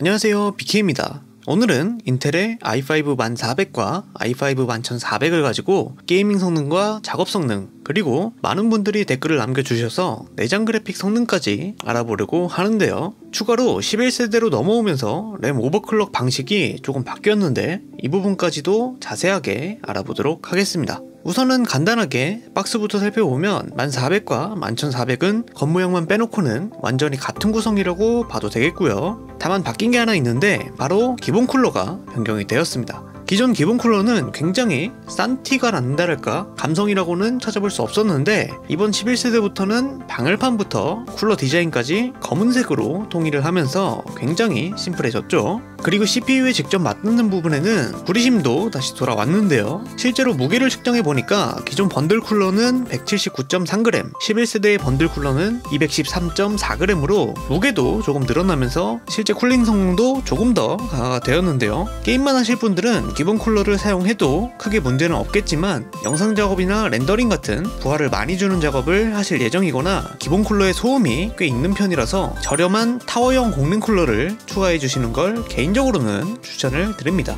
안녕하세요. BK입니다. 오늘은 인텔의 i5 1400과 i5 11400을 가지고 gaming 성능과 작업 성능 그리고 많은 분들이 댓글을 남겨주셔서 내장 그래픽 성능까지 알아보려고 하는데요. 추가로 11세대로 넘어오면서 램 overclock 방식이 조금 바뀌었는데 이 부분까지도 자세하게 알아보도록 하겠습니다 우선은 간단하게 박스부터 살펴보면 1400과 11400은 겉모양만 빼놓고는 완전히 같은 구성이라고 봐도 되겠고요. 다만 바뀐 게 하나 있는데 바로 기본 쿨러가 변경이 되었습니다. 기존 기본 쿨러는 굉장히 싼 티가 난다랄까 감성이라고는 찾아볼 수 없었는데 이번 11세대부터는 방열판부터 쿨러 디자인까지 검은색으로 통일을 하면서 굉장히 심플해졌죠. 그리고 CPU에 직접 맞닿는 부분에는 구리심도 다시 돌아왔는데요. 실제로 무게를 측정해 보니까 기존 번들 쿨러는 179.3g, 11세대의 번들 쿨러는 213.4g으로 무게도 조금 늘어나면서 실제 cooling 성능도 조금 더 강화가 되었는데요. 게임만 하실 분들은 기본 쿨러를 사용해도 크게 문제는 없겠지만 영상 작업이나 렌더링 같은 부하를 많이 주는 작업을 하실 예정이거나 기본 쿨러의 소음이 꽤 있는 편이라서 저렴한 타워형 공랭 쿨러를 추가해 주시는 걸 개인 개인적으로는 추천을 드립니다.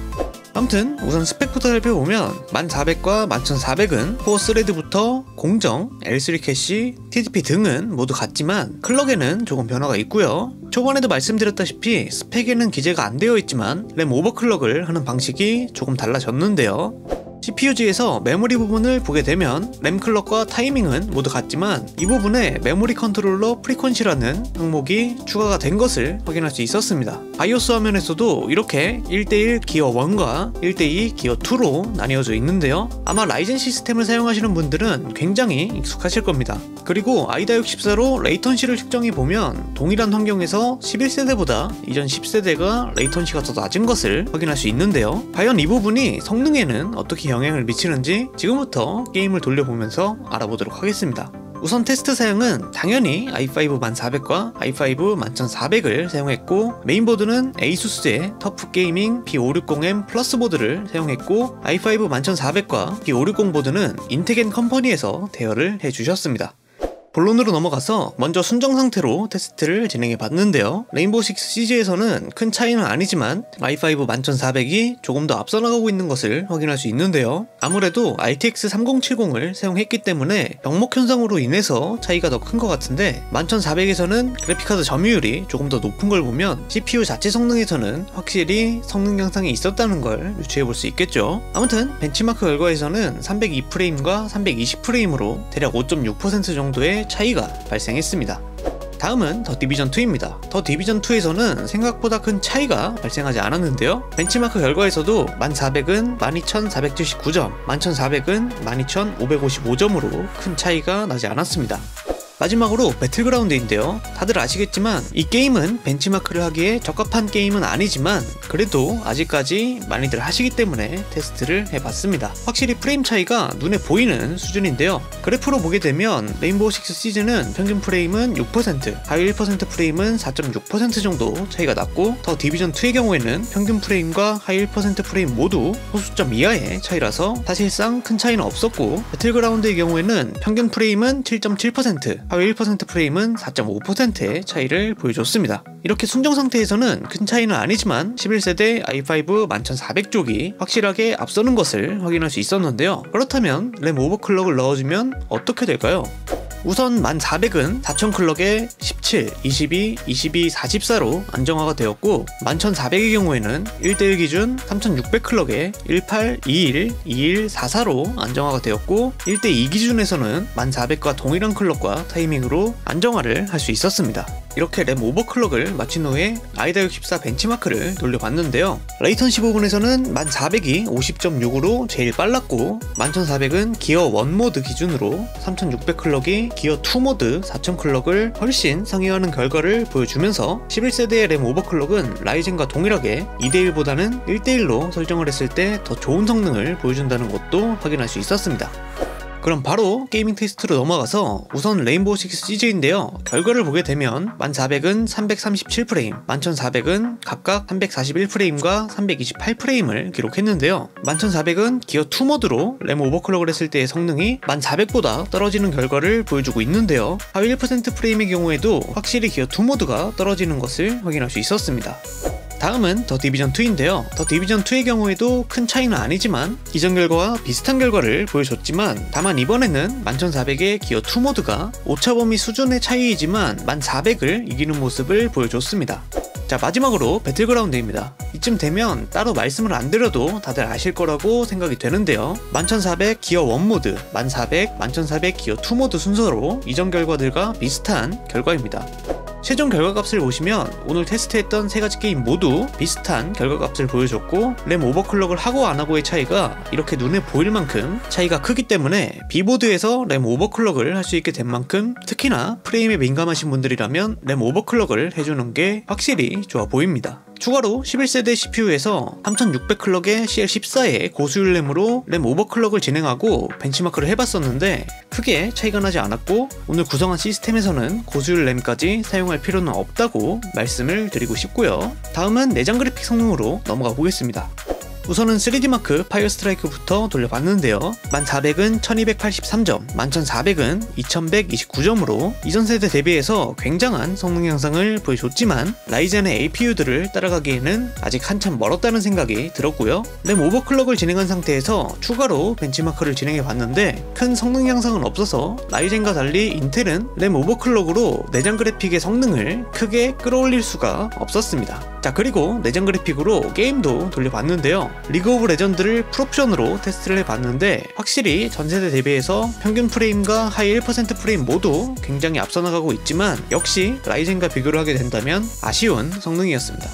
아무튼 우선 스펙부터 살펴보면 1400과 11400은 코어 thread부터 공정, L3 캐시, TDP 등은 모두 같지만 clock에는 조금 변화가 있고요. 초반에도 말씀드렸다시피 스펙에는 기재가 안 되어 있지만 램 overclock을 하는 방식이 조금 달라졌는데요. CPU-Z에서 메모리 부분을 보게 되면 램 clock과 타이밍은 모두 같지만 이 부분에 memory controller frequency라는 항목이 추가가 된 것을 확인할 수 있었습니다. BIOS 화면에서도 이렇게 1대1 기어 1과 1대2 기어 2로 나뉘어져 있는데요. 아마 라이젠 시스템을 사용하시는 분들은 굉장히 익숙하실 겁니다. 그리고 AIDA 64로 latency를 측정해 보면 동일한 환경에서 11세대보다 이전 10세대가 latency가 더 낮은 것을 확인할 수 있는데요. 과연 이 부분이 성능에는 어떻게 영향을 미치는지 지금부터 게임을 돌려보면서 알아보도록 하겠습니다. 우선 테스트 사양은 당연히 i5 1400과 i5 11400을 사용했고 메인보드는 ASUS의 TUF Gaming B560M Plus 보드를 사용했고 i5 11400과 B560 보드는 인텍앤컴퍼니에서 대여를 해주셨습니다. 본론으로 넘어가서 먼저 순정 상태로 테스트를 진행해 봤는데요. 레인보우 6 CG에서는 큰 차이는 아니지만 i5 11400이 조금 더 앞서 나가고 있는 것을 확인할 수 있는데요. 아무래도 RTX 3070을 사용했기 때문에 병목 현상으로 인해서 차이가 더 큰 것 같은데 11400에서는 그래픽카드 점유율이 조금 더 높은 걸 보면 CPU 자체 성능에서는 확실히 성능 향상이 있었다는 걸 유추해 볼 수 있겠죠. 아무튼 벤치마크 결과에서는 302프레임과 320프레임으로 대략 5.6% 정도의 차이가 발생했습니다. 다음은 The Division 2입니다. The Division 2에서는 생각보다 큰 차이가 발생하지 않았는데요. 벤치마크 결과에서도 1400은 12479점, 11400은 12555점으로 큰 차이가 나지 않았습니다. 마지막으로 배틀그라운드인데요. 다들 아시겠지만 이 게임은 벤치마크를 하기에 적합한 게임은 아니지만 그래도 아직까지 많이들 하시기 때문에 테스트를 해봤습니다. 확실히 프레임 차이가 눈에 보이는 수준인데요. 그래프로 보게 되면 레인보우 6 시즈는 평균 프레임은 6%, 하위 1% 프레임은 4.6% 정도 차이가 났고 The Division 2의 경우에는 평균 프레임과 하위 1% 프레임 모두 소수점 이하의 차이라서 사실상 큰 차이는 없었고 배틀그라운드의 경우에는 평균 프레임은 7.7%, 하위 1% 프레임은 4.5%의 차이를 보여줬습니다. 이렇게 순정 상태에서는 큰 차이는 아니지만 11세대 i5 11400 쪽이 확실하게 앞서는 것을 확인할 수 있었는데요. 그렇다면 램 오버클럭을 넣어주면 어떻게 될까요? 우선 1400은 4000클럭에 17, 22, 22, 44로 안정화가 되었고 11400의 경우에는 1대1 기준 3600클럭에 18, 21, 21, 44로 안정화가 되었고 1대2 기준에서는 1400과 동일한 클럭과 타이밍으로 안정화를 할 수 있었습니다. 이렇게 램 overclock을 마친 후에 AIDA 64 벤치마크를 돌려봤는데요. latency 부분에서는 1400이 50.6으로 제일 빨랐고 11400은 기어 1 모드 기준으로 3600 clock이 기어 2 모드 4000 clock을 훨씬 상회하는 결과를 보여주면서 11세대의 램 overclock은 라이젠과 동일하게 2대1보다는 1대1로 설정을 했을 때 더 좋은 성능을 보여준다는 것도 확인할 수 있었습니다. 그럼 바로 gaming 테스트로 넘어가서 우선 레인보우 6 시즈인데요. 결과를 보게 되면 1400은 337프레임, 11400은 각각 341프레임과 328프레임을 기록했는데요. 11400은 기어 2 모드로 램 overclock을 했을 때의 성능이 1400보다 떨어지는 결과를 보여주고 있는데요. 하위 1% 프레임의 경우에도 확실히 기어 2 모드가 떨어지는 것을 확인할 수 있었습니다. 다음은 The Division 2인데요. The Division 2의 경우에도 큰 차이는 아니지만 이전 결과와 비슷한 결과를 보여줬지만 다만 이번에는 11400의 기어 2 모드가 오차 범위 수준의 차이이지만 1400을 이기는 모습을 보여줬습니다. 자 마지막으로 배틀그라운드입니다. 이쯤 되면 따로 말씀을 안 드려도 다들 아실 거라고 생각이 되는데요. 11400 기어 1 모드, 1400, 11400 기어 2 모드 순서로 이전 결과들과 비슷한 결과입니다. 최종 결과값을 보시면 오늘 테스트했던 세 가지 게임 모두 비슷한 결과값을 보여줬고 램 오버클럭을 하고 안 하고의 차이가 이렇게 눈에 보일 만큼 차이가 크기 때문에 B보드에서 램 오버클럭을 할 수 있게 된 만큼 특히나 프레임에 민감하신 분들이라면 램 오버클럭을 해주는 게 확실히 좋아 보입니다. 추가로 11세대 CPU에서 3600클럭의 CL14의 고수율 램으로 램 오버클럭을 진행하고 벤치마크를 해봤었는데 크게 차이가 나지 않았고 오늘 구성한 시스템에서는 고수율 램까지 사용할 필요는 없다고 말씀을 드리고 싶고요. 다음은 내장 그래픽 성능으로 넘어가 보겠습니다. 우선은 3DMark Fire Strike부터 돌려봤는데요. 10400은 1283점, 11400은 2129점으로 이전 세대 대비해서 굉장한 성능 향상을 보여줬지만 라이젠의 APU들을 따라가기에는 아직 한참 멀었다는 생각이 들었고요. 램 오버클럭을 진행한 상태에서 추가로 벤치마크를 진행해봤는데 큰 성능 향상은 없어서 라이젠과 달리 인텔은 램 오버클럭으로 내장 그래픽의 성능을 크게 끌어올릴 수가 없었습니다. 자 그리고 내장 그래픽으로 게임도 돌려봤는데요. 리그 오브 레전드를 풀옵션으로 테스트를 해봤는데 확실히 전세대 대비해서 평균 프레임과 하위 1% 프레임 모두 굉장히 앞서 나가고 있지만 역시 라이젠과 비교를 하게 된다면 아쉬운 성능이었습니다.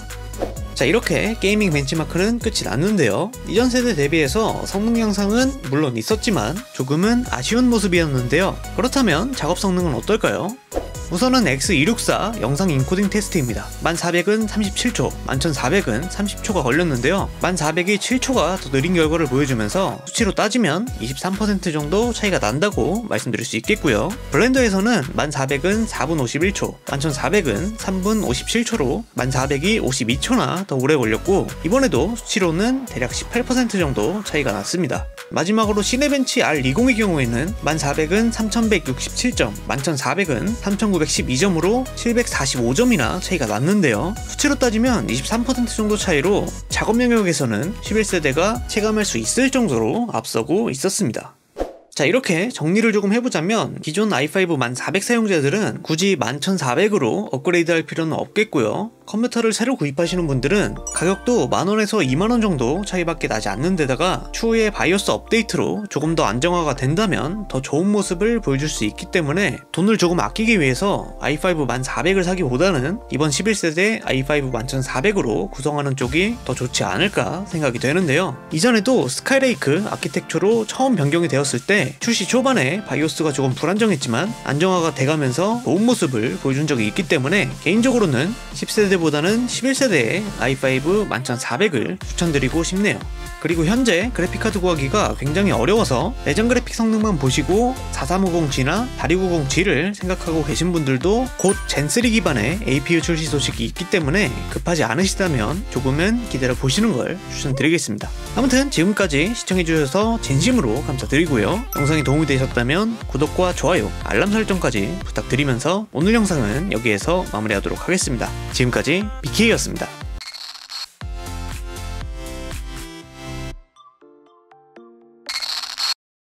자 이렇게 게이밍 벤치마크는 끝이 났는데요. 이전 세대 대비해서 성능 향상은 물론 있었지만 조금은 아쉬운 모습이었는데요. 그렇다면 작업 성능은 어떨까요? 우선은 X264 영상 인코딩 테스트입니다. 10400은 37초, 11400은 30초가 걸렸는데요. 10400이 7초가 더 느린 결과를 보여주면서 수치로 따지면 23% 정도 차이가 난다고 말씀드릴 수 있겠고요. 블렌더에서는 10400은 4분 51초, 11400은 3분 57초로 10400이 52초나 더 오래 걸렸고 이번에도 수치로는 대략 18% 정도 차이가 났습니다. 마지막으로 시네벤치 R20의 경우에는 1400은 3167점, 11400은 3912점으로 745점이나 차이가 났는데요. 수치로 따지면 23% 정도 차이로 작업 영역에서는 11세대가 체감할 수 있을 정도로 앞서고 있었습니다. 자 이렇게 정리를 조금 해보자면 기존 i5 1400 사용자들은 굳이 11400으로 업그레이드 할 필요는 없겠고요 컴퓨터를 새로 구입하시는 분들은 가격도 만원에서 2만원 정도 차이밖에 나지 않는 데다가 추후에 바이오스 업데이트로 조금 더 안정화가 된다면 더 좋은 모습을 보여줄 수 있기 때문에 돈을 조금 아끼기 위해서 i5 1400을 사기보다는 이번 11세대 i5 11400으로 구성하는 쪽이 더 좋지 않을까 생각이 되는데요. 이전에도 스카이레이크 아키텍처로 처음 변경이 되었을 때 출시 초반에 바이오스가 조금 불안정했지만 안정화가 돼가면서 좋은 모습을 보여준 적이 있기 때문에 개인적으로는 10세대 보다는 11세대의 i5 11400을 추천드리고 싶네요. 그리고 현재 그래픽카드 구하기가 굉장히 어려워서 내장 그래픽 성능만 보시고 4350G나 4290G를 생각하고 계신 분들도 곧 젠3 기반의 APU 출시 소식이 있기 때문에 급하지 않으시다면 조금은 기다려 보시는 걸 추천드리겠습니다. 아무튼 지금까지 시청해주셔서 진심으로 감사드리고요. 영상이 도움이 되셨다면 구독과 좋아요, 알람 설정까지 부탁드리면서 오늘 영상은 여기에서 마무리하도록 하겠습니다. 지금까지 BK였습니다.